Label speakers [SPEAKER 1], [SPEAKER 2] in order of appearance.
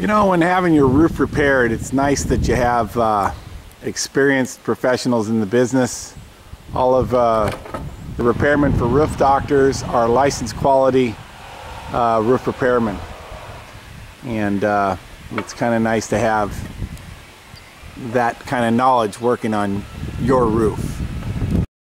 [SPEAKER 1] You know, when having your roof repaired, it's nice that you have uh, experienced professionals in the business. All of uh, the repairmen for roof doctors are licensed quality uh, roof repairmen. And uh, it's kind of nice to have that kind of knowledge working on your roof.